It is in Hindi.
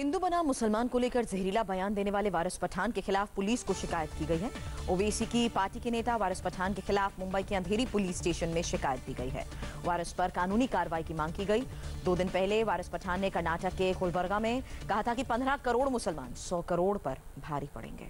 हिंदू बना मुसलमान को लेकर जहरीला बयान देने वाले वारिस पठान के खिलाफ पुलिस को शिकायत की गई है। ओवैसी की पार्टी के नेता वारिस पठान के खिलाफ मुंबई के अंधेरी पुलिस स्टेशन में शिकायत दी गई है। वारिस पर कानूनी कार्रवाई की मांग की गई। दो दिन पहले वारिस पठान ने कर्नाटक के गुलबर्गा में कहा था कि 15 करोड़ मुसलमान 100 करोड़ पर भारी पड़ेंगे।